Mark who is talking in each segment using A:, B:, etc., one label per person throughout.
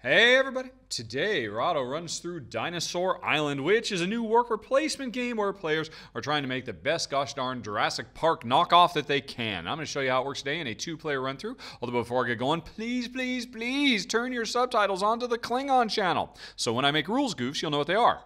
A: Hey everybody! Today, Rahdo runs through Dinosaur Island, which is a new worker placement game where players are trying to make the best gosh darn Jurassic Park knockoff that they can. I'm going to show you how it works today in a two-player run-through. Although before I get going, please, please, please turn your subtitles onto the Klingon channel. So when I make rules goofs, you'll know what they are.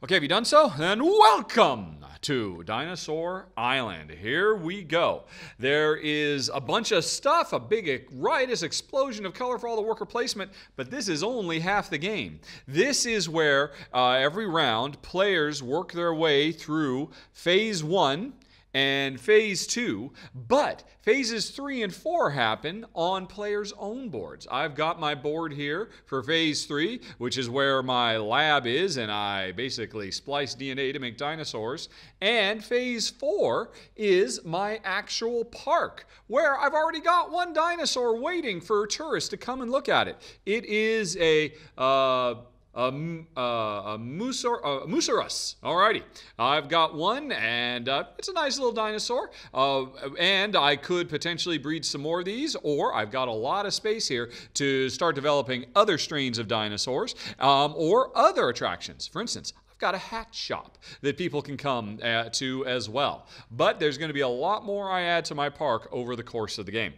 A: Okay, have you done so? Then welcome to Dinosaur Island. Here we go. There is a bunch of stuff, a big riotous explosion of color for all the worker placement, but this is only half the game. This is where uh, every round players work their way through phase one and phase two, but phases three and four happen on players' own boards. I've got my board here for phase three, which is where my lab is, and I basically splice DNA to make dinosaurs. And phase four is my actual park, where I've already got one dinosaur waiting for tourists to come and look at it. It is a uh, a, uh, a, musor, a Mussaurus. Alrighty, I've got one, and uh, it's a nice little dinosaur. Uh, and I could potentially breed some more of these, or I've got a lot of space here to start developing other strains of dinosaurs um, or other attractions. For instance, I've got a hat shop that people can come uh, to as well. But there's going to be a lot more I add to my park over the course of the game.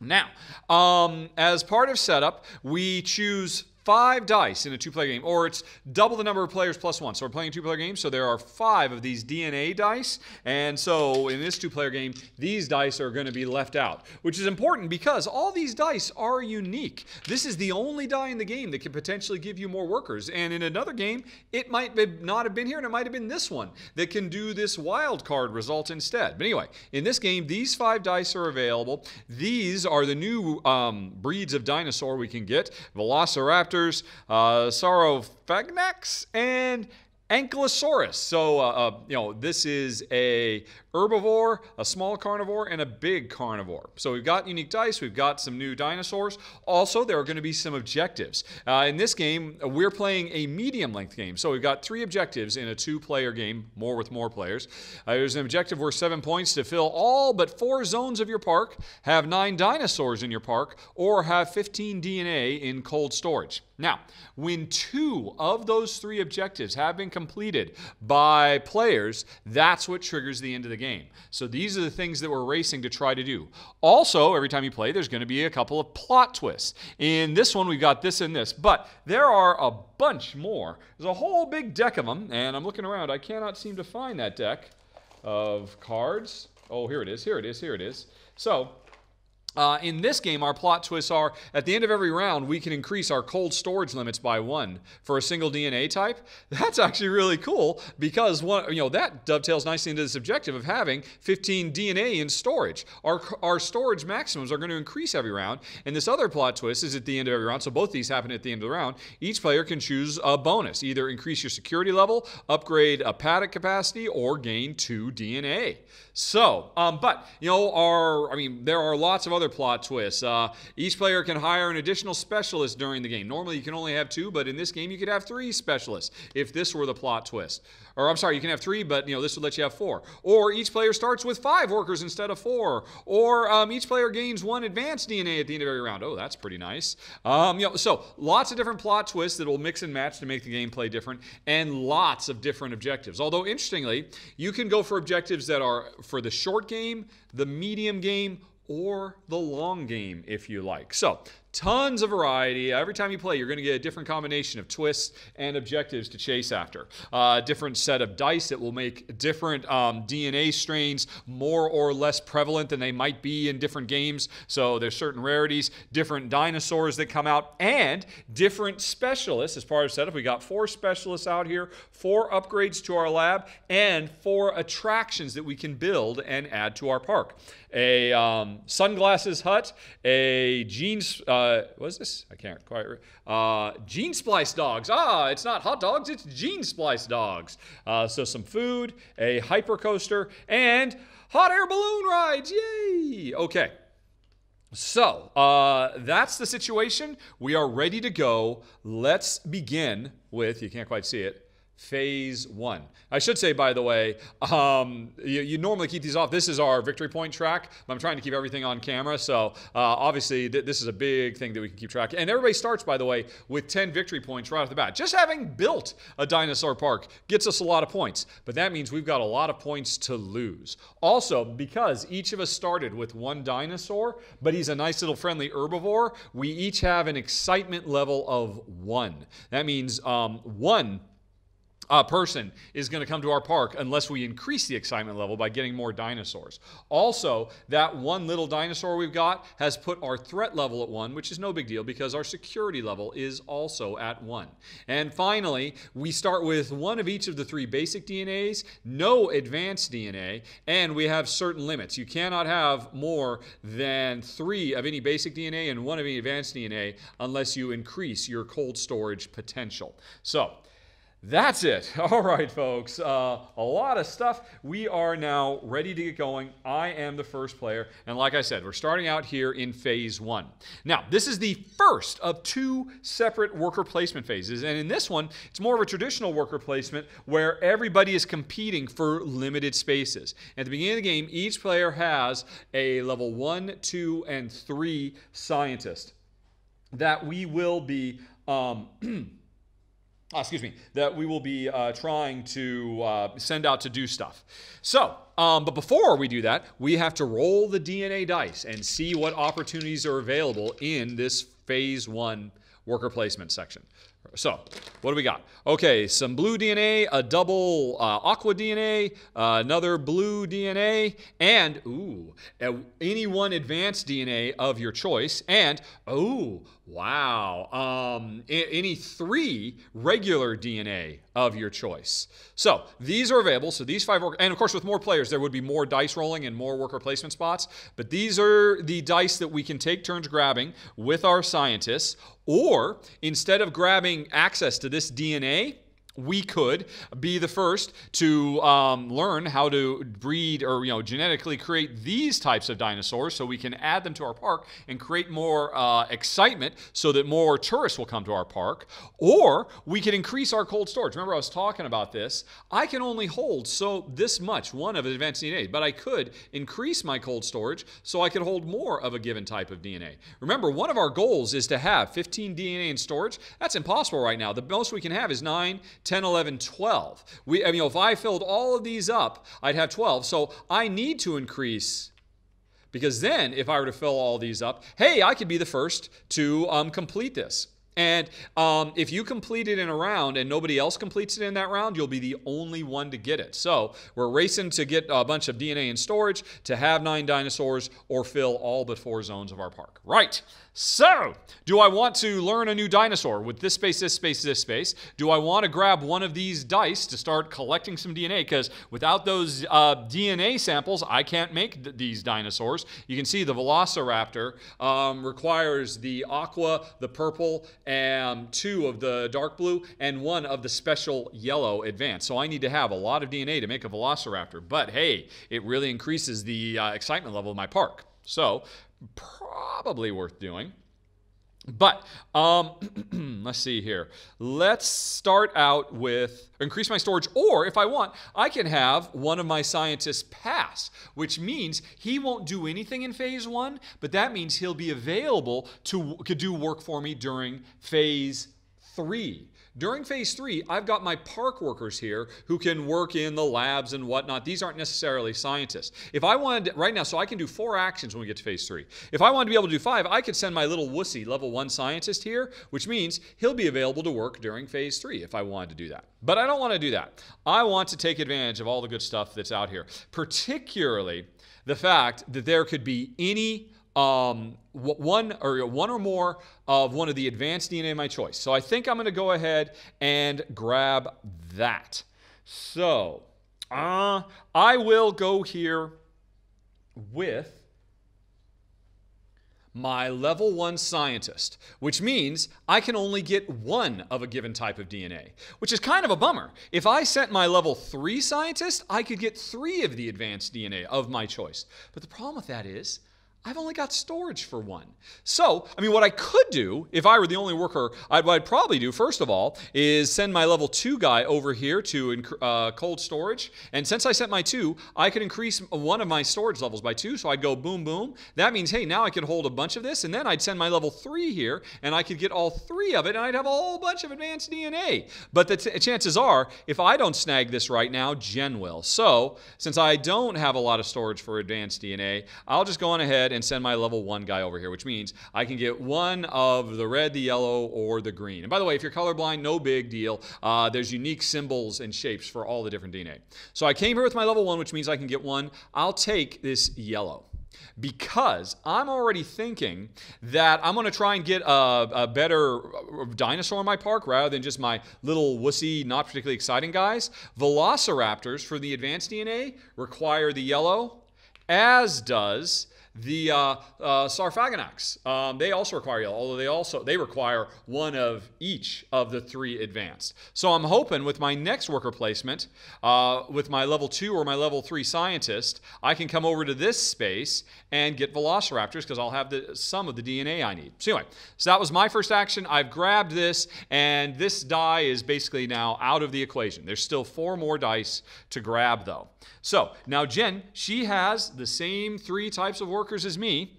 A: Now, um, as part of setup, we choose five dice in a two player game, or it's double the number of players plus one. So we're playing a two player game, so there are five of these DNA dice. And so in this two player game, these dice are going to be left out, which is important because all these dice are unique. This is the only die in the game that can potentially give you more workers. And in another game, it might not have been here, and it might have been this one that can do this wild card result instead. But anyway, in this game, these five dice are available. These are the new um, breeds of dinosaur we can get Velociraptor raptors, uh, Saurophaganax, and Ankylosaurus. So, uh, uh, you know, this is a herbivore, a small carnivore, and a big carnivore. So we've got unique dice, we've got some new dinosaurs. Also, there are going to be some objectives. Uh, in this game, we're playing a medium length game. So we've got three objectives in a two player game, more with more players. Uh, there's an objective worth seven points to fill all but four zones of your park, have nine dinosaurs in your park, or have 15 DNA in cold storage. Now, when two of those three objectives have been completed by players, that's what triggers the end of the game game. So these are the things that we're racing to try to do. Also, every time you play, there's going to be a couple of plot twists. In this one, we've got this and this, but there are a bunch more. There's a whole big deck of them, and I'm looking around. I cannot seem to find that deck of cards. Oh, here it is. Here it is. Here it is. So uh, in this game, our plot twists are at the end of every round, we can increase our cold storage limits by one for a single DNA type. That's actually really cool because one, you know, that dovetails nicely into this objective of having 15 DNA in storage. Our, our storage maximums are going to increase every round. And this other plot twist is at the end of every round. So both these happen at the end of the round. Each player can choose a bonus, either increase your security level, upgrade a paddock capacity, or gain two DNA. So, um, but you know, our, I mean, there are lots of other plot twist. Uh, each player can hire an additional specialist during the game. Normally, you can only have two, but in this game, you could have three specialists if this were the plot twist. Or I'm sorry, you can have three, but you know this would let you have four. Or each player starts with five workers instead of four. Or um, each player gains one advanced DNA at the end of every round. Oh, that's pretty nice. Um, you know, so lots of different plot twists that will mix and match to make the gameplay different, and lots of different objectives. Although interestingly, you can go for objectives that are for the short game, the medium game, or the long game if you like. So Tons of variety. Every time you play, you're going to get a different combination of twists and objectives to chase after. A uh, different set of dice that will make different um, DNA strains more or less prevalent than they might be in different games. So there's certain rarities, different dinosaurs that come out, and different specialists as part of setup. We got four specialists out here, four upgrades to our lab, and four attractions that we can build and add to our park. A um, sunglasses hut, a jeans. Uh, uh, was this? I can't quite. Uh, gene splice dogs. Ah, it's not hot dogs, it's gene splice dogs. Uh, so some food, a hyper coaster, and hot air balloon rides. Yay! Okay. So uh, that's the situation. We are ready to go. Let's begin with, you can't quite see it, phase one. I should say, by the way, um, you, you, normally keep these off. This is our victory point track. I'm trying to keep everything on camera. So uh, obviously, th- this is a big thing that we can keep track. Of. And everybody starts, by the way, with 10 victory points right off the bat. Just having built a dinosaur park gets us a lot of points. But that means we've got a lot of points to lose. Also, because each of us started with one dinosaur, but he's a nice little friendly herbivore, we each have an excitement level of one. That means um, one uh, person is going to come to our park unless we increase the excitement level by getting more dinosaurs. Also, that one little dinosaur we've got has put our threat level at one, which is no big deal because our security level is also at one. And finally, we start with one of each of the three basic DNAs, no advanced DNA, and we have certain limits. You cannot have more than three of any basic DNA and one of any advanced DNA unless you increase your cold storage potential. So, that's it. All right, folks. Uh, a lot of stuff. We are now ready to get going. I am the first player. And like I said, we're starting out here in phase one. Now, this is the first of two separate worker placement phases. And in this one, it's more of a traditional worker placement where everybody is competing for limited spaces. At the beginning of the game, each player has a level one, two, and three scientist that we will be. Um, uh, excuse me, that we will be uh, trying to uh, send out to do stuff. So, um, but before we do that, we have to roll the DNA dice and see what opportunities are available in this phase one worker placement section. So, what do we got? Okay, some blue DNA, a double uh, aqua DNA, uh, another blue DNA, and, ooh, any one advanced DNA of your choice, and, ooh, wow, um, any three regular DNA of your choice. So, these are available. So, these five, and of course, with more players, there would be more dice rolling and more worker placement spots, but these are the dice that we can take turns grabbing with our scientists, or instead of grabbing access to this DNA, we could be the first to um, learn how to breed or you know genetically create these types of dinosaurs so we can add them to our park and create more uh, excitement so that more tourists will come to our park. Or we can increase our cold storage. Remember i was talking about this? I can only hold so this much one of advanced dna but i could increase my cold storage so i could hold more of a given type of dna remember one of our goals is to have 15 dna in storage. That's impossible right now. The most we can have is 9 10, 11, 12. We, I mean, if I filled all of these up, I'd have 12. So I need to increase because then if I were to fill all these up, hey, I could be the first to um, complete this. And um, if you complete it in a round and nobody else completes it in that round, you'll be the only one to get it. So we're racing to get a bunch of DNA in storage, to have nine dinosaurs, or fill all but four zones of our park. Right. So, do I want to learn a new dinosaur with this space, this space, this space? Do I want to grab one of these dice to start collecting some DNA? Because without those uh, DNA samples, I can't make th- these dinosaurs. You can see the Velociraptor um, requires the aqua, the purple, and two of the dark blue, and one of the special yellow advance. So I need to have a lot of DNA to make a Velociraptor. But hey, it really increases the uh, excitement level of my park. So probably worth doing. But um, let's see here. Let's start out with increase my storage, or if I want, I can have one of my scientists pass, which means he won't do anything in phase one, but that means he'll be available to, to do work for me during phase three. During phase three, I've got my park workers here who can work in the labs and whatnot. These aren't necessarily scientists. If I wanted, right now, so I can do four actions when we get to phase three. If I wanted to be able to do five, I could send my little wussy level one scientist here, which means he'll be available to work during phase three if I wanted to do that. But I don't want to do that. I want to take advantage of all the good stuff that's out here, particularly the fact that there could be any um, one or one or more of one of the advanced DNA of my choice. So I think I'm going to go ahead and grab that. So uh, I will go here with my level one scientist, which means I can only get one of a given type of DNA, which is kind of a bummer. If I sent my level three scientist, I could get three of the advanced DNA of my choice. But the problem with that is I've only got storage for one. So, I mean, what I could do if I were the only worker, I'd, what I'd probably do, first of all, is send my level two guy over here to uh, cold storage. And since I sent my two, I could increase one of my storage levels by two. So I'd go boom, boom. That means, hey, now I can hold a bunch of this. And then I'd send my level three here, and I could get all three of it, and I'd have a whole bunch of advanced DNA. But the chances are, if I don't snag this right now, Jen will. So, since I don't have a lot of storage for advanced DNA, I'll just go on ahead and send my level one guy over here, which means I can get one of the red, the yellow, or the green. And by the way, if you're colorblind, no big deal. Uh, there's unique symbols and shapes for all the different DNA. So I came here with my level one, which means I can get one. I'll take this yellow because I'm already thinking that I'm going to try and get a, a, better dinosaur in my park rather than just my little wussy, not particularly exciting guys. Velociraptors for the advanced DNA require the yellow, as does the uh, uh, Saurophaganax, um, they also require yellow, although they also they require one of each of the three advanced. So I'm hoping with my next worker placement, uh, with my level two or my level three scientist, I can come over to this space and get Velociraptors because I'll have the some of the DNA I need. So anyway, so that was my first action. I've grabbed this, and this die is basically now out of the equation. There's still four more dice to grab though. So now Jen, she has the same three types of workers as me.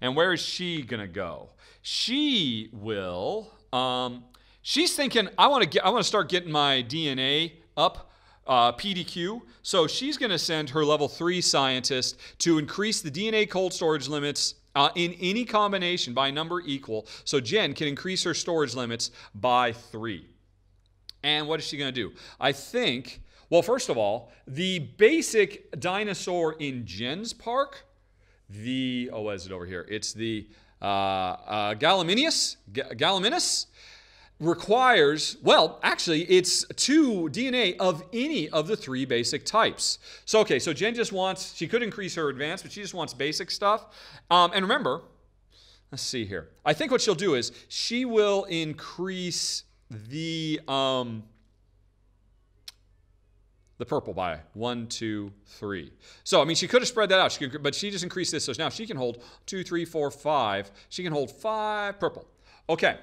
A: And where is she going to go? She will, um, she's thinking, I want to get, I want to start getting my DNA up uh, PDQ. So she's going to send her level three scientist to increase the DNA cold storage limits uh, in any combination by number equal. So Jen can increase her storage limits by three. And what is she going to do? I think well, first of all, the basic dinosaur in Jen's park, the, oh, what is it over here? It's the uh, uh, Gallimimus, Gallimimus requires, well, actually, it's two DNA of any of the three basic types. So, okay, so Jen just wants, she could increase her advance, but she just wants basic stuff. Um, and remember, let's see here. I think what she'll do is she will increase the, um, the purple by one, two, three. So, I mean, she could have spread that out, she could, but she just increased this. So now she can hold two, three, four, five. She can hold five purple. Okay.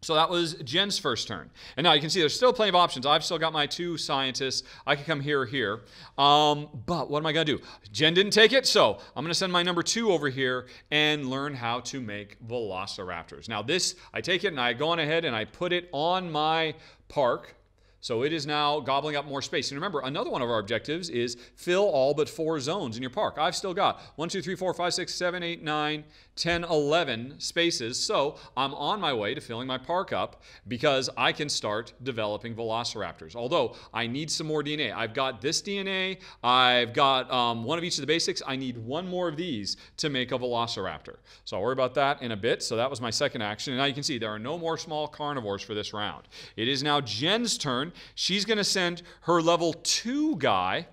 A: So that was Jen's first turn. And now you can see there's still plenty of options. I've still got my two scientists. I could come here or here. Um, but what am I going to do? Jen didn't take it, so I'm going to send my number two over here and learn how to make velociraptors. Now this, I take it and I go on ahead and I put it on my park so it is now gobbling up more space. And remember, another one of our objectives is fill all but four zones in your park. I've still got 1, 2, 3, 4, 5, 6, 7, 8, 9, 10, 11 spaces. So I'm on my way to filling my park up because I can start developing velociraptors. Although I need some more DNA. I've got this DNA, I've got um, one of each of the basics. I need one more of these to make a velociraptor. So I'll worry about that in a bit. So that was my second action. And now you can see there are no more small carnivores for this round. It is now Jen's turn she's going to send her level two guy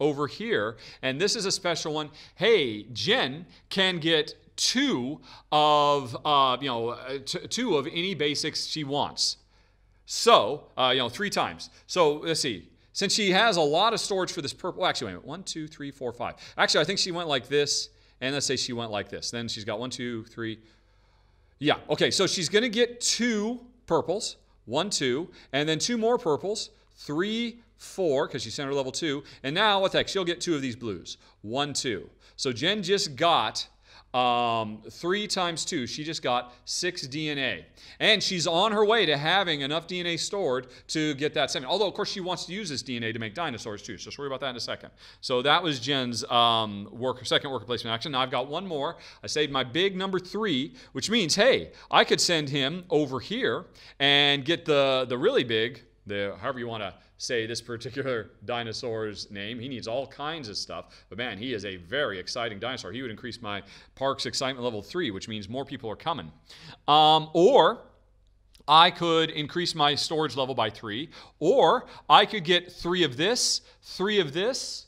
A: over here. And this is a special one. Hey, Jen can get two of, uh, you know, uh, two of any basics she wants. So, uh, you know, three times. So let's see. Since she has a lot of storage for this purple, well, actually, wait a minute. One, two, three, four, five. Actually, I think she went like this. And let's say she went like this. Then she's got one, two, three. Yeah, okay, so she's going to get two purples one, two, and then two more purples, three, four, because she's center level two. And now, the heck, she'll get two of these blues. One, two. So Jen just got um, three times two, she just got six DNA. And she's on her way to having enough DNA stored to get that seven. Although, of course, she wants to use this DNA to make dinosaurs too. So, just worry about that in a second. So, that was Jen's um, work, second worker placement action. Now, I've got one more. I saved my big number three, which means, hey, I could send him over here and get the, the really big, the however you want to say this particular dinosaur's name. He needs all kinds of stuff. But man, he is a very exciting dinosaur. He would increase my park's excitement level three, which means more people are coming. Um, or I could increase my storage level by three, or I could get three of this, three of this,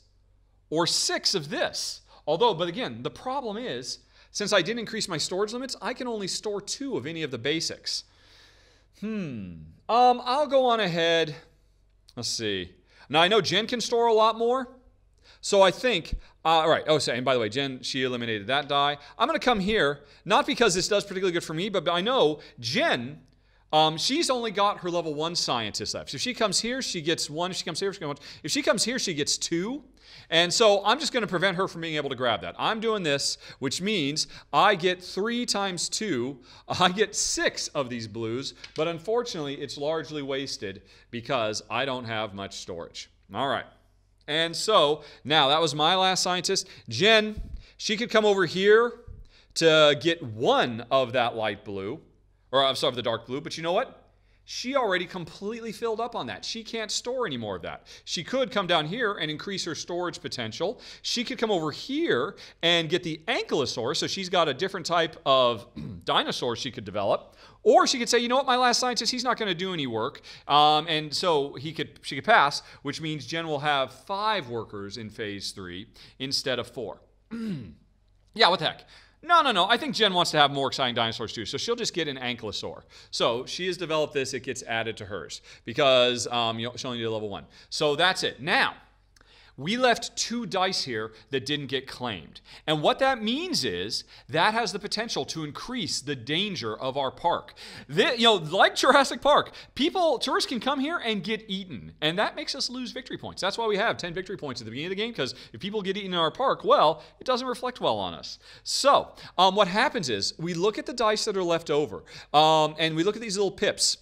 A: or six of this. Although, but again, the problem is, since I didn't increase my storage limits, I can only store two of any of the basics. Hmm. Um, I'll go on ahead. Let's see. Now I know Jen can store a lot more, So I think, uh, all right. Oh, so, and by the way, Jen, she eliminated that die. I'm going to come here, not because this does particularly good for me, but I know Jen, um, she's only got her level one scientist left. So if she comes here, she gets one. If she comes here, she gets one. If she comes here, she gets two. And so I'm just going to prevent her from being able to grab that. I'm doing this, which means I get three times two. I get six of these blues, but unfortunately, it's largely wasted because I don't have much storage. All right. And so now that was my last scientist. Jen, she could come over here to get one of that light blue, or I'm sorry, the dark blue, but you know what? she already completely filled up on that. She can't store any more of that. She could come down here and increase her storage potential. She could come over here and get the ankylosaur, so she's got a different type of dinosaur she could develop. Or she could say, you know what, my last scientist, he's not going to do any work, um, and so he could she could pass, which means Jen will have five workers in phase three instead of four. yeah, what the heck? No, no, no. I think Jen wants to have more exciting dinosaurs too. So she'll just get an ankylosaur. So she has developed this. It gets added to hers because um, she only did level one. So that's it. Now, we left two dice here that didn't get claimed. And what that means is that has the potential to increase the danger of our park. The, you know, like Jurassic Park, people, tourists can come here and get eaten. And that makes us lose victory points. That's why we have 10 victory points at the beginning of the game, because if people get eaten in our park, well, it doesn't reflect well on us. So, um, what happens is we look at the dice that are left over, um, and we look at these little pips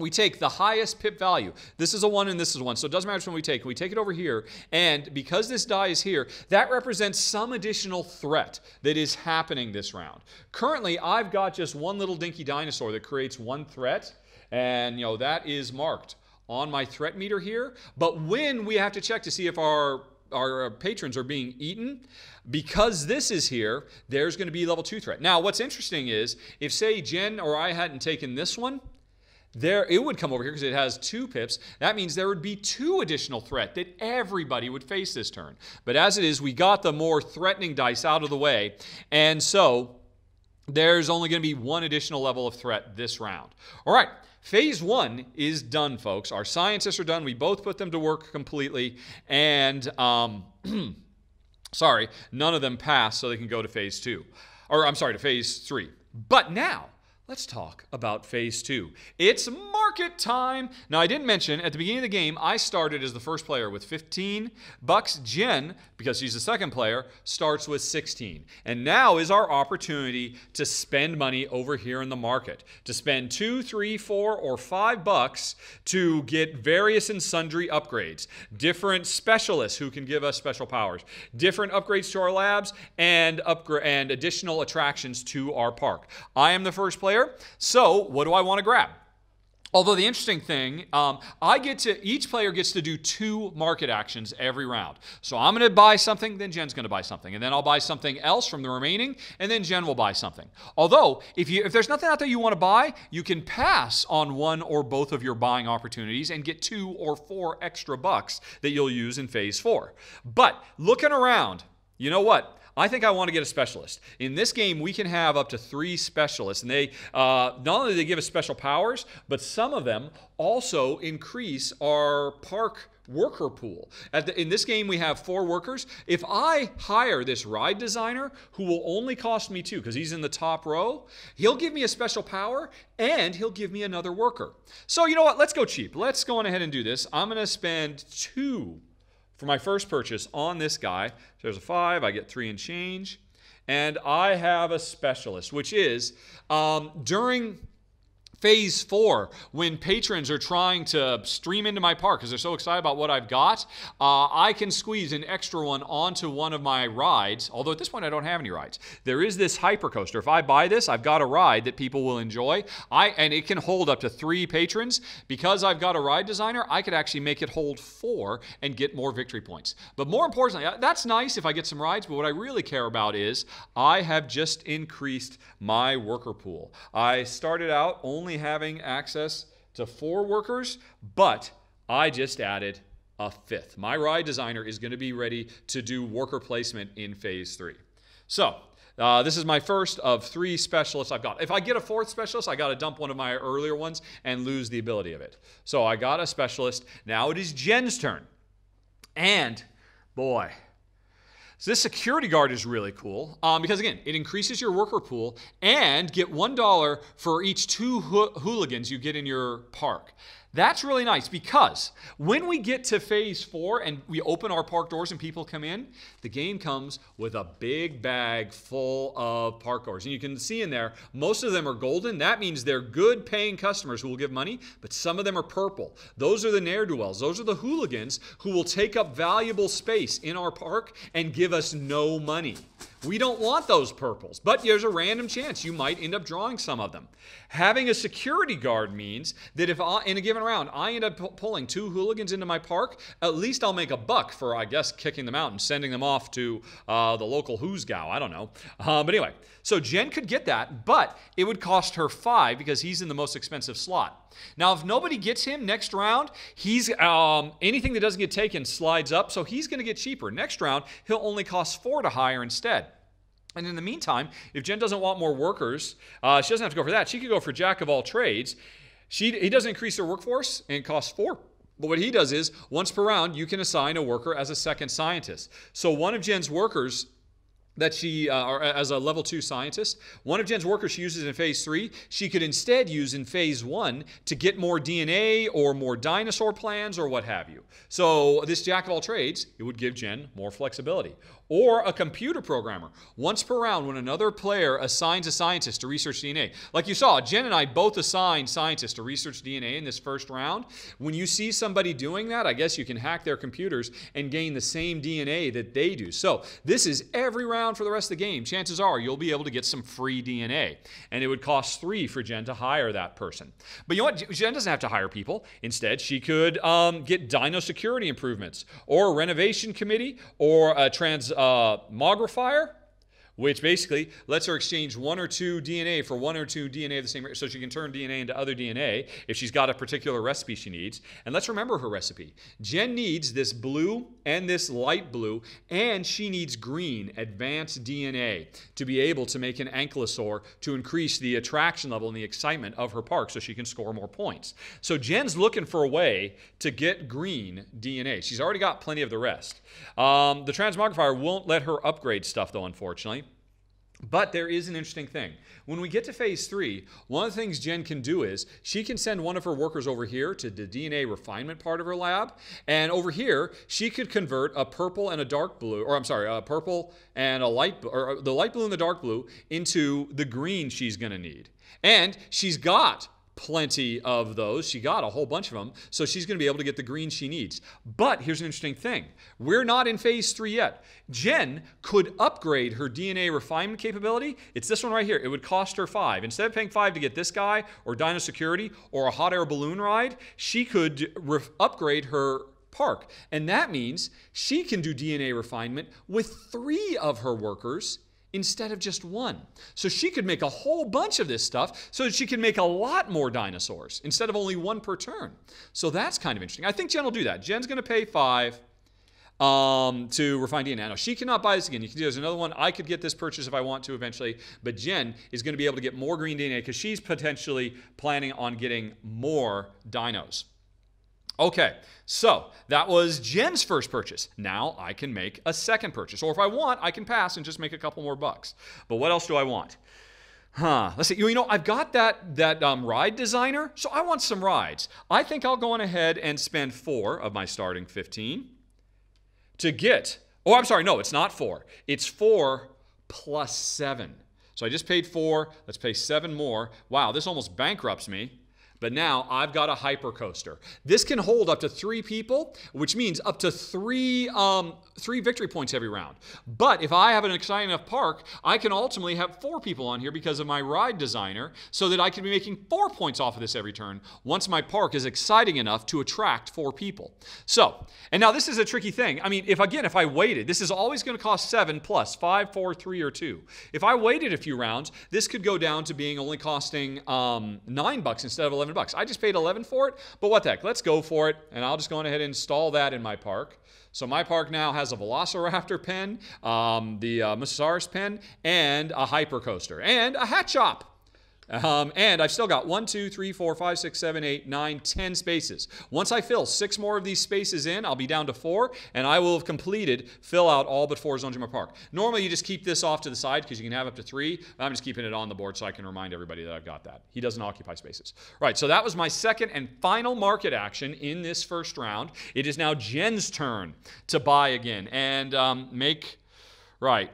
A: we take the highest pip value. This is a 1 and this is a 1. So it doesn't matter which one we take. We take it over here. And because this die is here, that represents some additional threat that is happening this round. Currently, I've got just one little dinky dinosaur that creates one threat. And, you know, that is marked on my threat meter here. But when we have to check to see if our our uh, patrons are being eaten because this is here there's going to be level 2 threat now what's interesting is if say jen or i hadn't taken this one there it would come over here because it has two pips. That means there would be two additional threat that everybody would face this turn. But as it is, we got the more threatening dice out of the way. And so there's only going to be one additional level of threat this round. All right. Phase one is done, folks. Our scientists are done. We both put them to work completely. And, um, sorry, none of them passed, so they can go to phase two. Or, I'm sorry, to phase three. But now, let's talk about phase two. It's market time. Now, I didn't mention at the beginning of the game, I started as the first player with 15 bucks. Jen, because she's the second player, starts with 16. And now is our opportunity to spend money over here in the market, to spend two, three, four, or five bucks to get various and sundry upgrades, different specialists who can give us special powers, different upgrades to our labs, and, upgra- and additional attractions to our park. I am the first player. So, what do I want to grab? Although the interesting thing, um, I get to each player gets to do two market actions every round. So I'm going to buy something, then Jen's going to buy something, and then I'll buy something else from the remaining, and then Jen will buy something. Although if you if there's nothing out there you want to buy, you can pass on one or both of your buying opportunities and get two or four extra bucks that you'll use in phase four. But looking around, you know what? I think I want to get a specialist. In this game, we can have up to three specialists, and they uh, not only do they give us special powers, but some of them also increase our park worker pool. The, in this game, we have four workers. If I hire this ride designer, who will only cost me two because he's in the top row, he'll give me a special power and he'll give me another worker. So, you know what? Let's go cheap. Let's go on ahead and do this. I'm going to spend two for my first purchase on this guy. So there's a five, I get three and change. And I have a specialist, which is um, during phase four, when patrons are trying to stream into my park because they're so excited about what I've got, uh, I can squeeze an extra one onto one of my rides. Although at this point I don't have any rides. There is this hyper coaster. If I buy this, I've got a ride that people will enjoy. I and it can hold up to three patrons. Because I've got a ride designer, I could actually make it hold four and get more victory points. But more importantly, uh, that's nice if I get some rides. But what I really care about is I have just increased my worker pool. I started out only only having access to four workers, but I just added a fifth. My ride designer is going to be ready to do worker placement in phase three. So, uh, this is my first of three specialists I've got. If I get a fourth specialist, I got to dump one of my earlier ones and lose the ability of it. So I got a specialist. Now it is Jen's turn. And boy, So this security guard is really cool um, because again, it increases your worker pool and get one dollar for each two ho- hooligans you get in your park. That's really nice because when we get to phase four and we open our park doors and people come in, the game comes with a big bag full of park goers. And you can see in there, most of them are golden. That means they're good paying customers who will give money, but some of them are purple. Those are the ne'er do wells. Those are the hooligans who will take up valuable space in our park and give us no money. We don't want those purples, but there's a random chance you might end up drawing some of them. Having a security guard means that if in a given round I end up pulling two hooligans into my park, at least I'll make a buck for, I guess, kicking them out and sending them off to uh, the local Hoosgow. I don't know. Uh, but anyway, so Jen could get that, but it would cost her five because he's in the most expensive slot. Now, if nobody gets him next round, he's um, anything that doesn't get taken slides up, so he's going to get cheaper. Next round, he'll only cost four to hire instead. And in the meantime, if Jen doesn't want more workers, uh, she doesn't have to go for that. She could go for jack of all trades. She, he doesn't increase her workforce and costs four. But what he does is once per round, you can assign a worker as a second scientist. So one of Jen's workers that she, uh, or as a level two scientist, one of Jen's workers she uses in phase three, she could instead use in phase one to get more DNA or more dinosaur plans or what have you. So this jack of all trades, it would give Jen more flexibility or a computer programmer. Once per round, when another player assigns a scientist to research DNA, like you saw, Jen and I both assigned scientists to research DNA in this first round. When you see somebody doing that, I guess you can hack their computers and gain the same DNA that they do. So this is every round for the rest of the game. Chances are you'll be able to get some free DNA, and it would cost three for Jen to hire that person. But you know what? Jen doesn't have to hire people. Instead, she could um, get dino security improvements, or a renovation committee, or a trans uh, mogrifier which basically lets her exchange one or two DNA for one or two DNA of the same, so she can turn DNA into other DNA if she's got a particular recipe she needs. And let's remember her recipe. Jen needs this blue and this light blue, and she needs green, advanced DNA, to be able to make an ankylosaur to increase the attraction level and the excitement of her park so she can score more points. So Jen's looking for a way to get green DNA. She's already got plenty of the rest. Um, the transmogrifier won't let her upgrade stuff, though, unfortunately. But there is an interesting thing. When we get to phase three, one of the things Jen can do is she can send one of her workers over here to the DNA refinement part of her lab. And over here, she could convert a purple and a dark blue, or I'm sorry, a purple and a light, or uh, the light blue and the dark blue into the green she's going to need. And she's got plenty of those. She got a whole bunch of them, so she's going to be able to get the green she needs. But here's an interesting thing we're not in phase three yet. Jen could upgrade her DNA refinement capability. It's this one right here. It would cost her five. Instead of paying five to get this guy, or Dino Security, or a hot air balloon ride, she could upgrade her park. And that means she can do DNA refinement with three of her workers instead of just one. So she could make a whole bunch of this stuff so that she can make a lot more dinosaurs instead of only one per turn. So that's kind of interesting. I think Jen will do that. Jen's going to pay five um, to refine DNA. Now, she cannot buy this again. You can do there's another one. I could get this purchase if I want to eventually, but Jen is going to be able to get more green DNA because she's potentially planning on getting more dinos. Okay, so that was Jen's first purchase. Now I can make a second purchase. Or if I want, I can pass and just make a couple more bucks. But what else do I want? Huh. Let's see. You know, I've got that that um, ride designer, so I want some rides. I think I'll go on ahead and spend four of my starting 15 to get. Oh, I'm sorry. No, it's not four. It's four plus seven. So I just paid four. Let's pay seven more. Wow, this almost bankrupts me. But now I've got a hypercoaster. This can hold up to three people, which means up to three, um, three victory points every round. But if I have an exciting enough park, I can ultimately have four people on here because of my ride designer so that I can be making four points off of this every turn once my park is exciting enough to attract four people. So, and now this is a tricky thing. I mean, if again, if I waited, this is always going to cost seven plus five, four, three, or two. If I waited a few rounds, this could go down to being only costing um, nine bucks instead of 11 11 bucks. I just paid 11 for it, but what the heck? Let's go for it, and I'll just go ahead and install that in my park. So my park now has a Velociraptor pen, um, the uh, Mosasaurus pen, and a Hypercoaster, and a hat shop. Um, and I've still got one, two, three, four, five, six, seven, eight, nine, ten spaces. Once I fill six more of these spaces in, I'll be down to four, and I will have completed fill out all but four zones in my park. Normally, you just keep this off to the side because you can have up to three. I'm just keeping it on the board so I can remind everybody that I've got that. He doesn't occupy spaces. Right, so that was my second and final market action in this first round. It is now Jen's turn to buy again and um, make, right,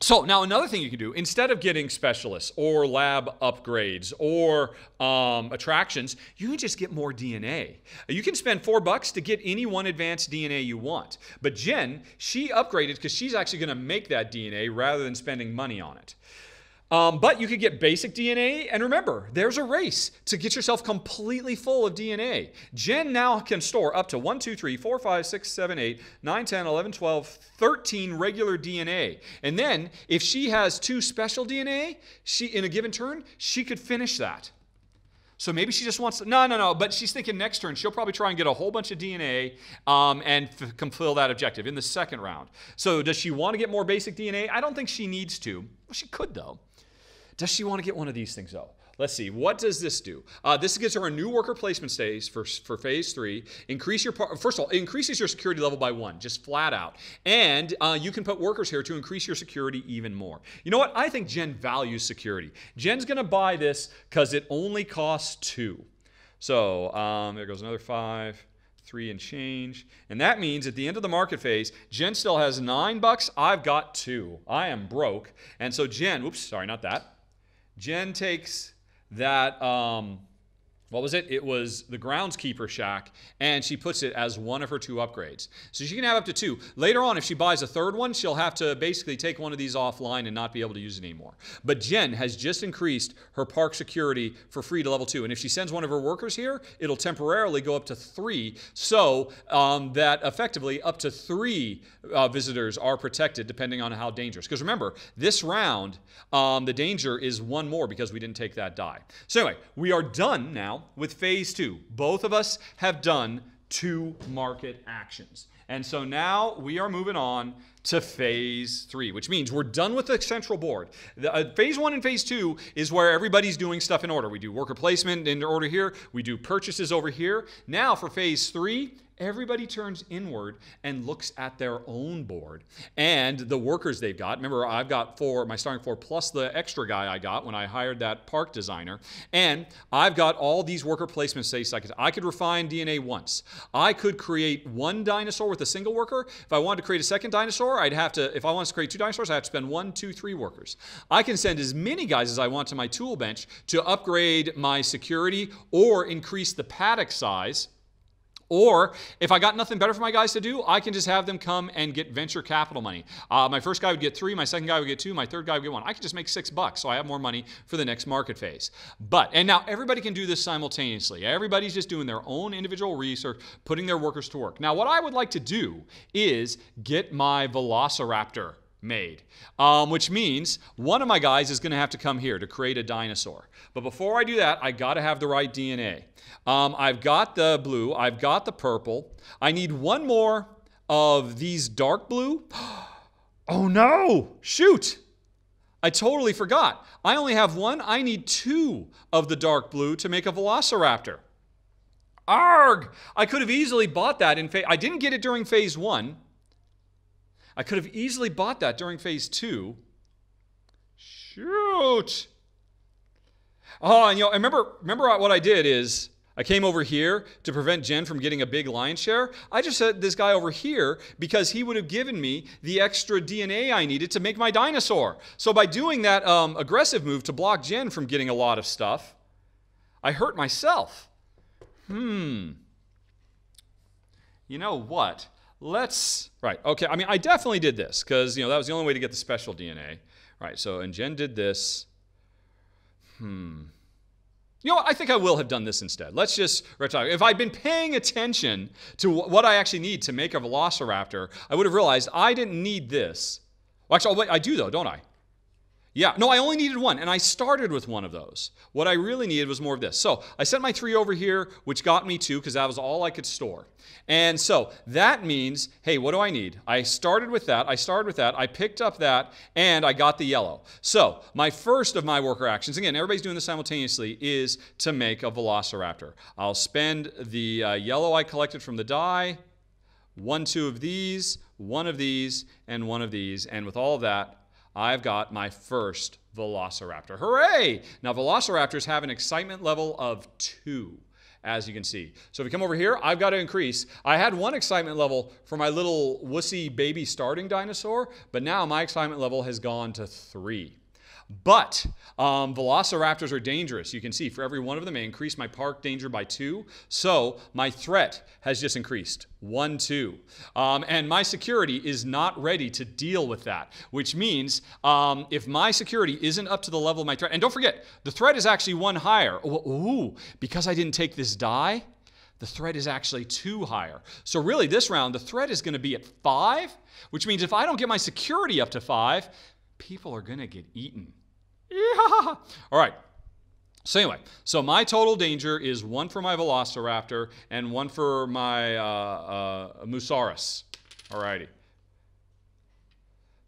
A: so now another thing you can do, instead of getting specialists or lab upgrades or um, attractions, you can just get more DNA. You can spend four bucks to get any one advanced DNA you want. But Jen, she upgraded because she's actually going to make that DNA rather than spending money on it. Um, but you could get basic DNA, and remember, there's a race to get yourself completely full of DNA. Jen now can store up to 1, 2, 3, 4, 5, 6, 7, 8, 9, 10, 11, 12, 13 regular DNA. And then, if she has two special DNA she, in a given turn, she could finish that. So maybe she just wants to, no, no, no, but she's thinking next turn she'll probably try and get a whole bunch of DNA um, and fulfill that objective in the second round. So does she want to get more basic DNA? I don't think she needs to. Well, she could though. Does she want to get one of these things though? Let's see. What does this do? Uh, this gives her a new worker placement stage for, for phase three. Increase your first of all, increases your security level by one, just flat out. And uh, you can put workers here to increase your security even more. You know what? I think Jen values security. Jen's going to buy this because it only costs two. So um, there goes another five three and change. And that means at the end of the market phase, Jen still has nine bucks. I've got two. I am broke. And so Jen, oops, sorry, not that. Jen takes that um, what was it? It was the groundskeeper shack, and she puts it as one of her two upgrades. So she can have up to two. Later on, if she buys a third one, she'll have to basically take one of these offline and not be able to use it anymore. But Jen has just increased her park security for free to level two. And if she sends one of her workers here, it'll temporarily go up to three, so um, that effectively up to three uh, visitors are protected depending on how dangerous. Because remember, this round, um, the danger is one more because we didn't take that die. So anyway, we are done now with phase two. Both of us have done two market actions. And so now we are moving on to phase three, which means we're done with the central board. The, uh, phase one and phase two is where everybody's doing stuff in order. We do worker placement in order here, we do purchases over here. Now for phase three, everybody turns inward and looks at their own board and the workers they've got. Remember, I've got four, my starting four plus the extra guy I got when I hired that park designer. And I've got all these worker placement I could, I could refine DNA once. I could create one dinosaur with a single worker. If I wanted to create a second dinosaur, I'd have to, if I wanted to create two dinosaurs, I have to spend one, two, three workers. I can send as many guys as I want to my tool bench to upgrade my security or increase the paddock size or if I got nothing better for my guys to do, I can just have them come and get venture capital money. Uh, my first guy would get three, my second guy would get two, my third guy would get one. I could just make six bucks, so I have more money for the next market phase. But, and now everybody can do this simultaneously. Everybody's just doing their own individual research, putting their workers to work. Now, what I would like to do is get my Velociraptor made, um, which means one of my guys is going to have to come here to create a dinosaur. But before I do that, I got to have the right DNA. Um, I've got the blue, I've got the purple. I need one more of these dark blue. Oh no! Shoot! I totally forgot. I only have one. I need two of the dark blue to make a velociraptor. Arg! I could have easily bought that in phase. I didn't get it during phase one. I could have easily bought that during phase two. Shoot! Oh, and you know, I remember, remember what I did is I came over here to prevent Jen from getting a big lion share. I just set this guy over here because he would have given me the extra DNA I needed to make my dinosaur. So by doing that um, aggressive move to block Jen from getting a lot of stuff, I hurt myself. Hmm. You know what? Let's, right, okay, I mean, I definitely did this because, you know, that was the only way to get the special DNA. Right, so, and Jen did this. Hmm. You know what? I think I will have done this instead. Let's just retire. If I'd been paying attention to what I actually need to make a velociraptor, I would have realized I didn't need this. Well, actually, I do though, don't I? Yeah, no, I only needed one, and I started with one of those. What I really needed was more of this. So I sent my three over here, which got me two because that was all I could store. And so that means, hey, what do I need? I started with that, I started with that, I picked up that, and I got the yellow. So my first of my worker actions, again, everybody's doing this simultaneously, is to make a Velociraptor. I'll spend the uh, yellow I collected from the die, one, two of these, one of these, and one of these, and with all of that, I've got my first Velociraptor. Hooray! Now, Velociraptors have an excitement level of two, as you can see. So if we come over here, I've got to increase. I had one excitement level for my little wussy baby starting dinosaur, but now my excitement level has gone to three. But um, velociraptors are dangerous. You can see for every one of them, I increased my park danger by two. So my threat has just increased one, two. Um, and my security is not ready to deal with that, which means um, if my security isn't up to the level of my threat, and don't forget, the threat is actually one higher. Ooh, because I didn't take this die, the threat is actually two higher. So really this round, the threat is going to be at five, which means if I don't get my security up to five, people are going to get eaten. Yeah. All right. So anyway, so my total danger is one for my Velociraptor and one for my uh, uh, Mussaurus. All righty.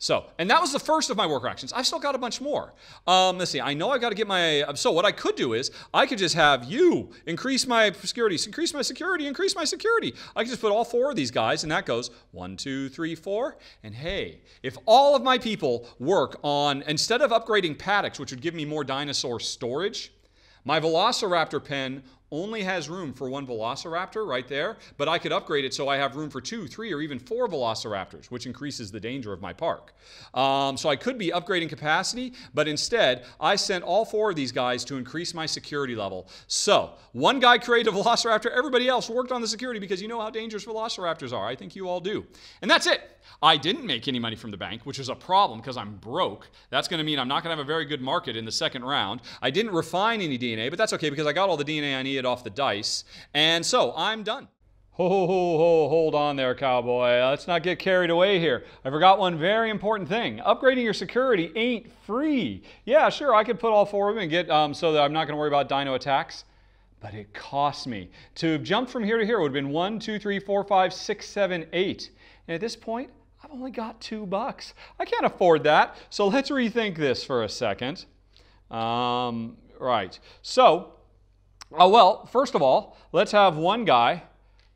A: So, and that was the first of my worker actions. I've still got a bunch more. Um, let's see. I know I've got to get my. So what I could do is I could just have you increase my security, increase my security, increase my security. I could just put all four of these guys, and that goes one, two, three, four. And hey, if all of my people work on instead of upgrading paddocks, which would give me more dinosaur storage, my Velociraptor pen only has room for one Velociraptor right there, but I could upgrade it so I have room for two, three, or even four Velociraptors, which increases the danger of my park. Um, so I could be upgrading capacity, but instead I sent all four of these guys to increase my security level. So one guy created a Velociraptor, everybody else worked on the security because you know how dangerous Velociraptors are. I think you all do. And that's it. I didn't make any money from the bank, which is a problem because I'm broke. That's going to mean I'm not going to have a very good market in the second round. I didn't refine any DNA, but that's okay because I got all the DNA I needed off the dice. And so I'm done. Ho, ho, ho, ho, hold on there, cowboy. Let's not get carried away here. I forgot one very important thing. Upgrading your security ain't free. Yeah, sure, I could put all four of them and get um, so that I'm not going to worry about dino attacks. But it cost me. To jump from here to here would have been one, two, three, four, five, six, seven, eight. And at this point, I've only got two bucks. I can't afford that. So let's rethink this for a second. Um, right. So, uh, well, first of all, let's have one guy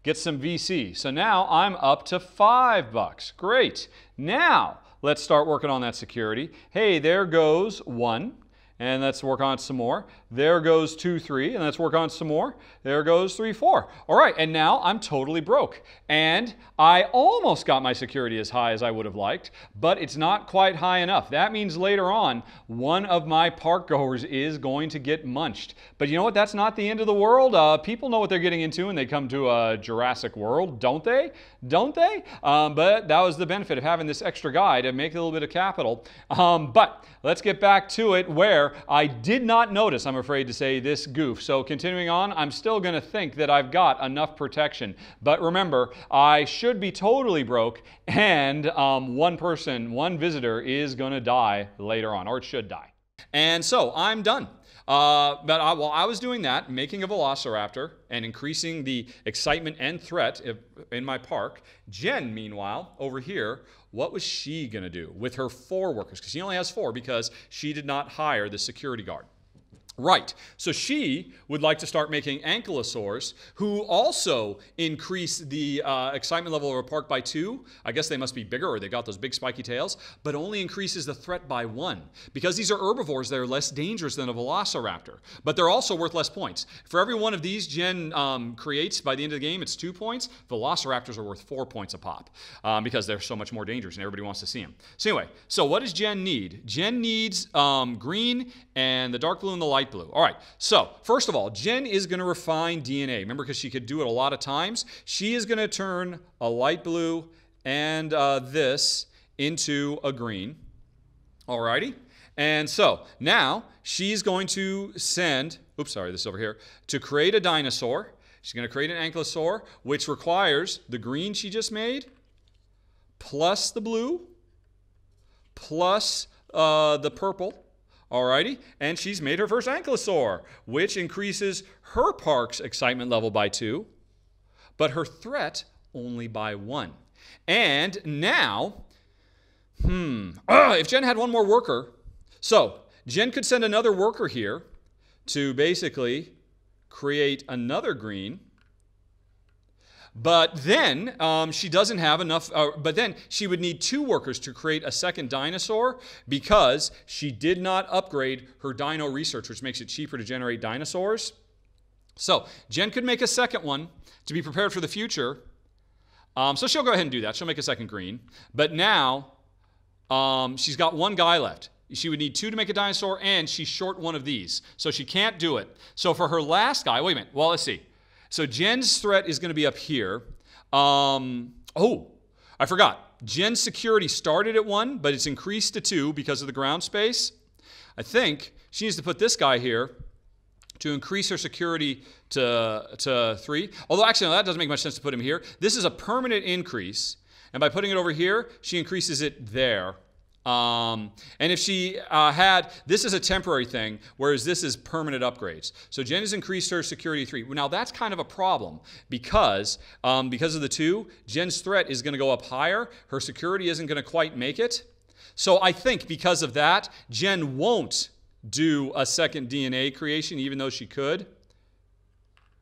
A: get some VC. So now I'm up to five bucks. Great. Now let's start working on that security. Hey, there goes one and let's work on it some more. There goes 2, 3, and let's work on some more. There goes 3, 4. All right, and now I'm totally broke. And I almost got my security as high as I would have liked, but it's not quite high enough. That means later on, one of my park goers is going to get munched. But you know what? That's not the end of the world. Uh, people know what they're getting into when they come to a Jurassic World, don't they? Don't they? Um, but that was the benefit of having this extra guy to make a little bit of capital. Um, but let's get back to it where I did not notice, I'm afraid to say, this goof. So continuing on, I'm still going to think that I've got enough protection. But remember, I should be totally broke, and um, one person, one visitor is going to die later on, or it should die. And so I'm done. Uh, but I, while I was doing that, making a velociraptor and increasing the excitement and threat in my park, Jen, meanwhile, over here, what was she going to do with her four workers? Because she only has four because she did not hire the security guard. Right. So she would like to start making ankylosaurs, who also increase the uh, excitement level of a park by two. I guess they must be bigger or they got those big spiky tails, but only increases the threat by one. Because these are herbivores, they're less dangerous than a velociraptor, but they're also worth less points. For every one of these Jen um, creates by the end of the game, it's two points. Velociraptors are worth four points a pop um, because they're so much more dangerous and everybody wants to see them. So, anyway, so what does Jen need? Jen needs um, green and the dark blue and the light light blue. All right, so first of all, Jen is going to refine DNA. Remember, because she could do it a lot of times, she is going to turn a light blue and uh, this into a green. All righty. And so now she's going to send, oops, sorry, this is over here, to create a dinosaur. She's going to create an ankylosaur, which requires the green she just made plus the blue plus uh, the purple. Alrighty, and she's made her first ankylosaur, which increases her park's excitement level by two, but her threat only by one. And now, hmm, uh, if Jen had one more worker, so Jen could send another worker here to basically create another green. But then um, she doesn't have enough, uh, but then she would need two workers to create a second dinosaur because she did not upgrade her dino research, which makes it cheaper to generate dinosaurs. So Jen could make a second one to be prepared for the future. Um, so she'll go ahead and do that. She'll make a second green. But now um, she's got one guy left. She would need two to make a dinosaur, and she's short one of these. So she can't do it. So for her last guy, wait a minute. Well, let's see. So Jen's threat is going to be up here. Um, oh, I forgot. Jen's security started at one, but it's increased to two because of the ground space. I think she needs to put this guy here to increase her security to, to three. Although, actually, no, that doesn't make much sense to put him here. This is a permanent increase. And by putting it over here, she increases it there. Um, and if she uh, had, this is a temporary thing, whereas this is permanent upgrades. So Jen has increased her security three. Now that's kind of a problem because um, because of the two, Jen's threat is going to go up higher. Her security isn't going to quite make it. So I think because of that, Jen won't do a second DNA creation, even though she could.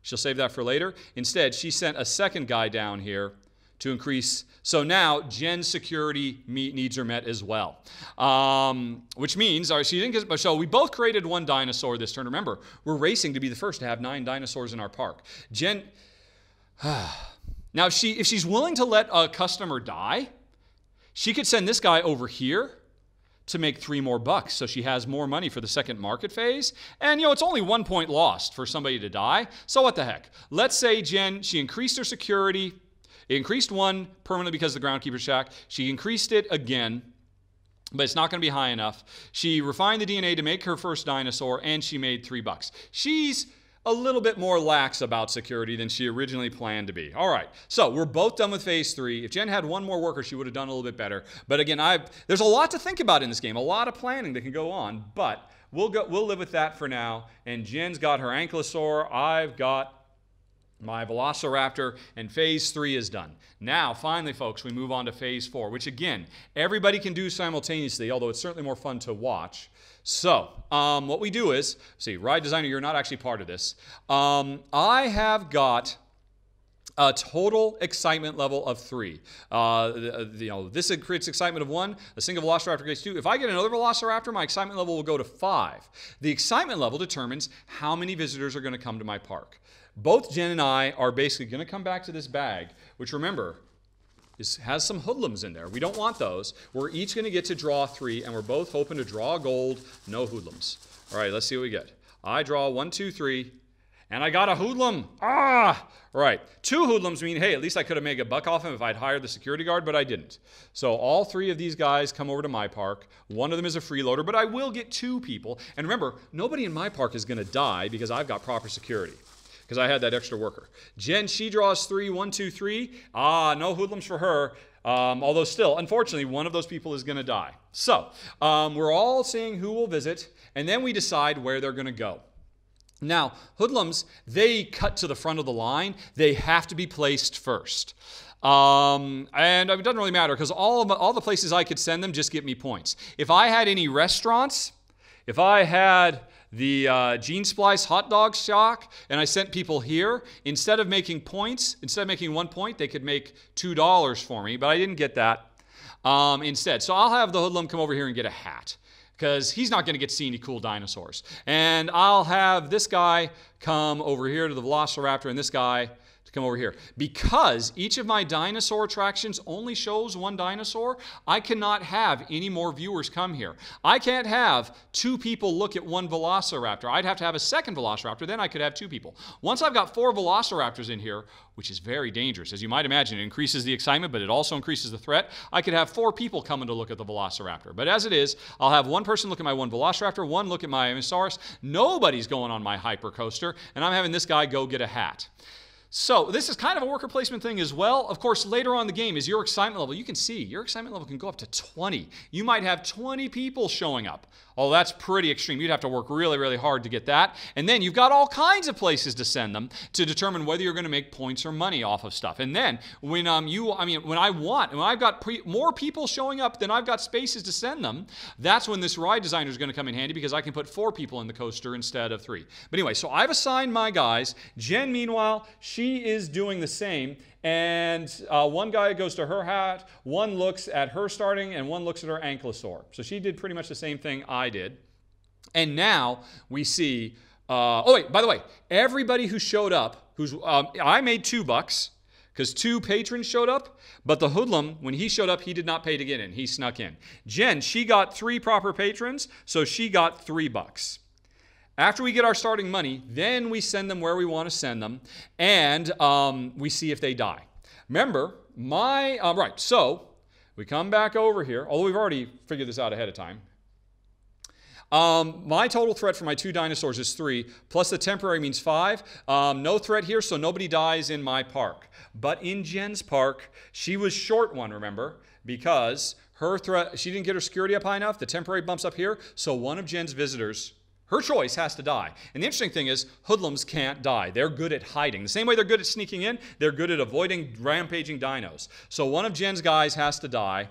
A: She'll save that for later. Instead, she sent a second guy down here to increase. So now Jen's security needs are met as well, um, which means our, she didn't get, so we both created one dinosaur this turn. Remember, we're racing to be the first to have nine dinosaurs in our park. Jen, now if she if she's willing to let a customer die, she could send this guy over here to make three more bucks. So she has more money for the second market phase. And, you know, it's only one point lost for somebody to die. So what the heck? Let's say Jen, she increased her security. It increased one permanently because of the groundkeeper shack. She increased it again but it's not going to be high enough. She refined the DNA to make her first dinosaur, and she made three bucks. She's a little bit more lax about security than she originally planned to be. All right, so we're both done with phase three. If Jen had one more worker, she would have done a little bit better. But again, I've, there's a lot to think about in this game, a lot of planning that can go on, but we'll, go, we'll live with that for now. And Jen's got her ankylosaur. I've got my Velociraptor, and phase three is done. Now, finally, folks, we move on to phase four, which again, everybody can do simultaneously, although it's certainly more fun to watch. So, um, what we do is, see, Ride Designer, you're not actually part of this. Um, I have got a total excitement level of three. Uh, the, you know, this creates excitement of one. A single Velociraptor creates two. If I get another Velociraptor, my excitement level will go to five. The excitement level determines how many visitors are going to come to my park. Both Jen and I are basically going to come back to this bag, which remember, is, has some hoodlums in there. We don't want those. We're each going to get to draw three, and we're both hoping to draw gold, no hoodlums. All right, let's see what we get. I draw one, two, three, and I got a hoodlum. Ah, right. Two hoodlums mean, hey, at least I could have made a buck off him if I'd hired the security guard, but I didn't. So all three of these guys come over to my park. One of them is a freeloader, but I will get two people. And remember, nobody in my park is going to die because I've got proper security because I had that extra worker. Jen, she draws three, one, two, three. Ah, no hoodlums for her. Um, although still, unfortunately, one of those people is going to die. So um, we're all seeing who will visit, and then we decide where they're going to go. Now, hoodlums, they cut to the front of the line. They have to be placed first. Um, and it doesn't really matter because all, all the places I could send them just get me points. If I had any restaurants, if I had the uh, Gene Splice hot dog shock, and I sent people here. Instead of making points, instead of making one point, they could make $2 for me, but I didn't get that um, instead. So I'll have the hoodlum come over here and get a hat because he's not going to get to see any cool dinosaurs. And I'll have this guy come over here to the Velociraptor and this guy to come over here. Because each of my dinosaur attractions only shows one dinosaur, I cannot have any more viewers come here. I can't have two people look at one velociraptor. I'd have to have a second velociraptor, then I could have two people. Once I've got four velociraptors in here, which is very dangerous, as you might imagine, it increases the excitement, but it also increases the threat. I could have four people coming to look at the velociraptor. But as it is, I'll have one person look at my one velociraptor, one look at my Mussaurus. Nobody's going on my hypercoaster, and I'm having this guy go get a hat. So this is kind of a worker placement thing as well. Of course, later on the game is your excitement level. You can see your excitement level can go up to 20. You might have 20 people showing up. Oh, that's pretty extreme. You'd have to work really, really hard to get that. And then you've got all kinds of places to send them to determine whether you're going to make points or money off of stuff. And then when um you, I mean, when I want, when I've got pre- more people showing up than I've got spaces to send them, that's when this ride designer is going to come in handy because I can put four people in the coaster instead of three. But anyway, so I've assigned my guys. Jen, meanwhile, she is doing the same. And uh, one guy goes to her hat, one looks at her starting, and one looks at her ankylosaur. So she did pretty much the same thing I did. And now we see. Uh, oh wait, by the way, everybody who showed up, who's um, I made two bucks because two patrons showed up, but the hoodlum, when he showed up, he did not pay to get in. He snuck in. Jen, she got three proper patrons, so she got three bucks. After we get our starting money, then we send them where we want to send them, and um, we see if they die. Remember, my, uh, right, so we come back over here, although we've already figured this out ahead of time. Um, my total threat for my two dinosaurs is three, plus the temporary means five. Um, no threat here, so nobody dies in my park. But in Jen's park, she was short one, remember, because her threat, she didn't get her security up high enough. The temporary bumps up here, so one of Jen's visitors her choice has to die. And the interesting thing is, hoodlums can't die. They're good at hiding. The same way they're good at sneaking in, they're good at avoiding rampaging dinos. So one of Jen's guys has to die.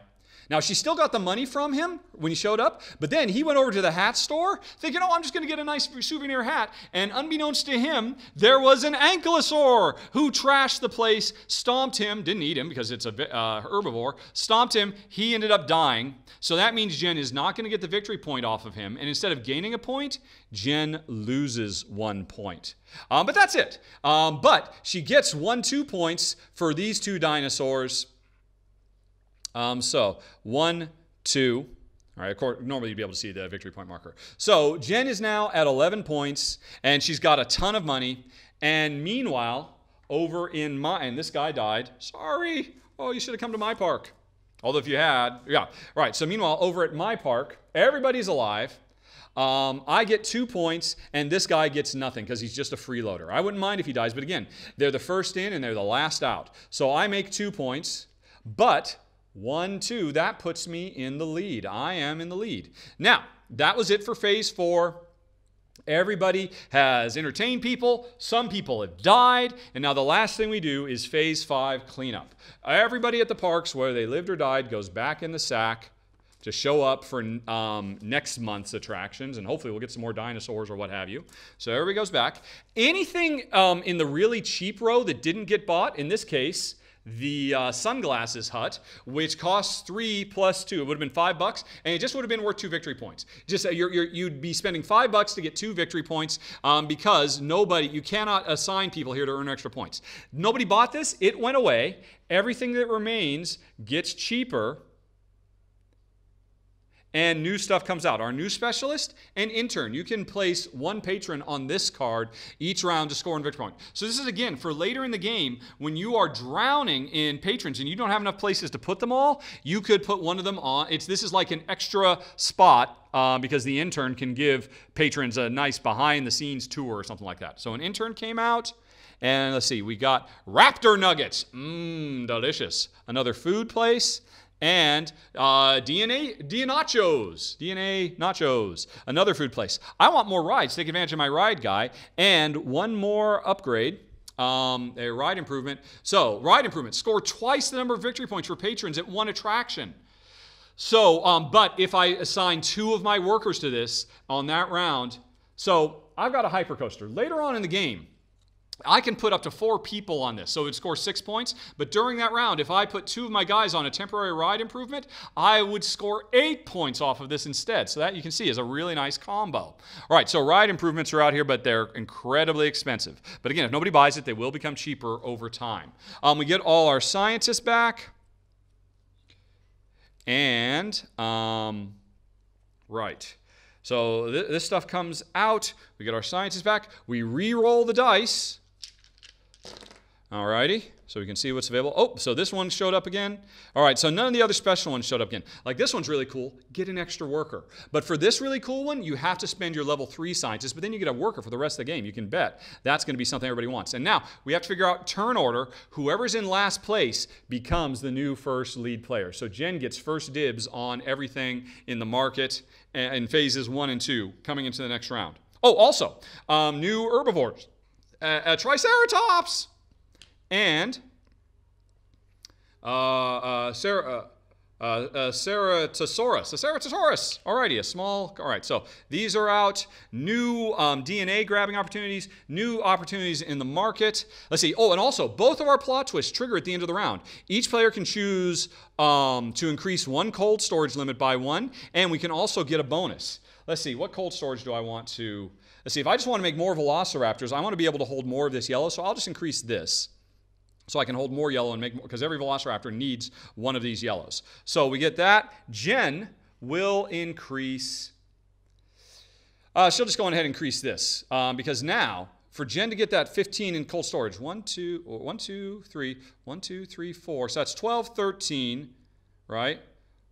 A: Now, she still got the money from him when he showed up, but then he went over to the hat store thinking, oh, I'm just going to get a nice souvenir hat. And unbeknownst to him, there was an ankylosaur who trashed the place, stomped him, didn't eat him because it's a uh, herbivore, stomped him. He ended up dying. So that means Jen is not going to get the victory point off of him. And instead of gaining a point, Jen loses one point. Um, but that's it. Um, but she gets one, two points for these two dinosaurs. Um, so one, two. All right, of course, normally you'd be able to see the victory point marker. So Jen is now at 11 points, and she's got a ton of money. And meanwhile, over in my, and this guy died. Sorry. Oh, you should have come to my park. Although if you had, yeah. Right, so meanwhile, over at my park, everybody's alive. Um, I get two points, and this guy gets nothing because he's just a freeloader. I wouldn't mind if he dies, but again, they're the first in and they're the last out. So I make two points, but one, two, that puts me in the lead. I am in the lead. Now, that was it for phase four. Everybody has entertained people. Some people have died. And now the last thing we do is phase five cleanup. Everybody at the parks whether they lived or died goes back in the sack to show up for um, next month's attractions, and hopefully we'll get some more dinosaurs or what have you. So everybody goes back. Anything um, in the really cheap row that didn't get bought, in this case, the uh, sunglasses hut, which costs three plus two. It would have been five bucks, and it just would have been worth two victory points. Just uh, you would be spending five bucks to get two victory points um, because nobody, you cannot assign people here to earn extra points. Nobody bought this. It went away. Everything that remains gets cheaper and new stuff comes out. Our new specialist and intern. You can place one patron on this card each round to score a victory point. So this is again for later in the game when you are drowning in patrons and you don't have enough places to put them all. You could put one of them on. It's this is like an extra spot uh, because the intern can give patrons a nice behind the scenes tour or something like that. So an intern came out. And let's see, we got Raptor Nuggets. Mmm, delicious. Another food place and uh, DNA Nachos, DNA Nachos, another food place. I want more rides. Take advantage of my ride guy, and one more upgrade. Um, a ride improvement. So, ride improvement. Score twice the number of victory points for patrons at one attraction. So, um, but if I assign two of my workers to this on that round, so I've got a hypercoaster. Later on in the game, I can put up to four people on this, so it would score six points. But during that round, if I put two of my guys on a temporary ride improvement, I would score eight points off of this instead. So that you can see is a really nice combo. All right, so ride improvements are out here, but they're incredibly expensive. But again, if nobody buys it, they will become cheaper over time. Um, we get all our scientists back. And, um, right. So th this stuff comes out. We get our scientists back. We re-roll the dice. Alrighty, so we can see what's available. Oh, so this one showed up again. All right, so none of the other special ones showed up again. Like this one's really cool, get an extra worker. But for this really cool one, you have to spend your level three scientist, but then you get a worker for the rest of the game. You can bet that's gonna be something everybody wants. And now we have to figure out turn order. Whoever's in last place becomes the new first lead player. So Jen gets first dibs on everything in the market in phases one and two coming into the next round. Oh, also, um, new herbivores. Uh, uh, Triceratops! And uh, uh, Sarah. Uh, uh, Ceratosaurus, a Ceratosaurus. Alrighty, a small. All right, so these are out. New um, DNA grabbing opportunities, new opportunities in the market. Let's see. Oh, and also, both of our plot twists trigger at the end of the round. Each player can choose um, to increase one cold storage limit by one, and we can also get a bonus. Let's see, what cold storage do I want to. Let's see, if I just want to make more velociraptors, I want to be able to hold more of this yellow, so I'll just increase this so I can hold more yellow and make more, because every Velociraptor needs one of these yellows. So we get that. Jen will increase, uh, she'll just go ahead and increase this, um, because now, for Jen to get that 15 in cold storage, 1, 2, 1, 2, 3, 1, 2, 3, 4, so that's 12, 13, right?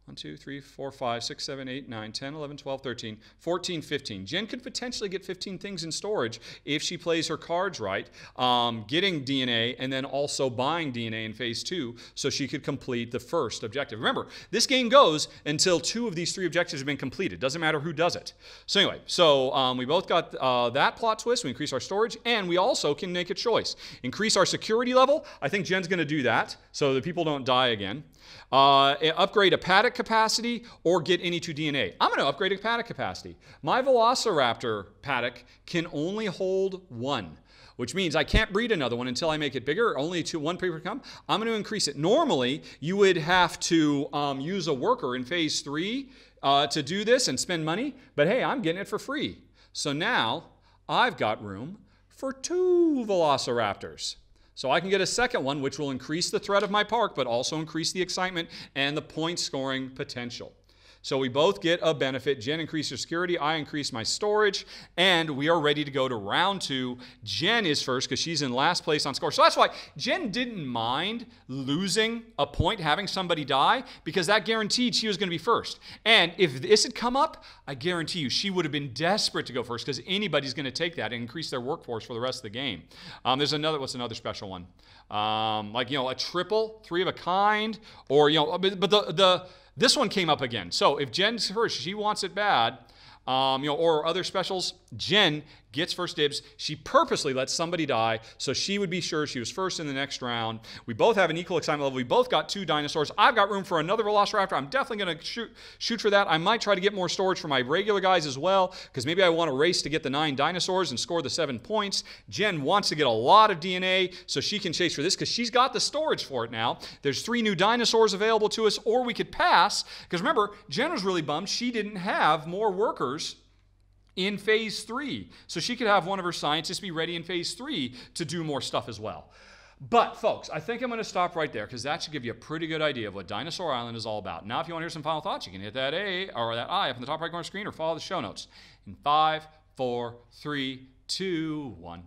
A: 1, 2, 3, 4, 5, 6, 7, 8, 9, 10, 11, 12, 13, 14, 15. Jen could potentially get 15 things in storage if she plays her cards right, um, getting DNA and then also buying DNA in phase two so she could complete the first objective. Remember, this game goes until two of these three objectives have been completed. Doesn't matter who does it. So anyway, so um, we both got uh, that plot twist. We increase our storage and we also can make a choice. Increase our security level. I think Jen's going to do that so that people don't die again. Uh, upgrade a paddock capacity or get any 2 DNA. I'm going to upgrade a paddock capacity. My Velociraptor paddock can only hold one which means I can't breed another one until I make it bigger. Only two, one paper come. I'm going to increase it. Normally, you would have to um, use a worker in phase three uh, to do this and spend money, but hey, I'm getting it for free. So now I've got room for two Velociraptors. So I can get a second one, which will increase the threat of my park, but also increase the excitement and the point scoring potential. So we both get a benefit. Jen increased her security, I increased my storage, and we are ready to go to round two. Jen is first because she's in last place on score. So that's why Jen didn't mind losing a point, having somebody die, because that guaranteed she was going to be first. And if this had come up, I guarantee you she would have been desperate to go first because anybody's going to take that and increase their workforce for the rest of the game. Um, there's another, what's another special one? Um, like, you know, a triple, three of a kind, or, you know, but, but the, the, this one came up again. So if Jen's first, she wants it bad, um, you know, or other specials, Jen gets first dibs. She purposely lets somebody die so she would be sure she was first in the next round. We both have an equal excitement level. We both got two dinosaurs. I've got room for another Velociraptor. I'm definitely going to shoot, shoot for that. I might try to get more storage for my regular guys as well because maybe I want to race to get the nine dinosaurs and score the seven points. Jen wants to get a lot of DNA so she can chase for this because she's got the storage for it now. There's three new dinosaurs available to us or we could pass because remember, Jen was really bummed she didn't have more workers in phase three. So she could have one of her scientists be ready in phase three to do more stuff as well. But, folks, I think I'm going to stop right there because that should give you a pretty good idea of what Dinosaur Island is all about. Now, if you want to hear some final thoughts, you can hit that A or that I up in the top right corner screen or follow the show notes. In five, four, three, two, one.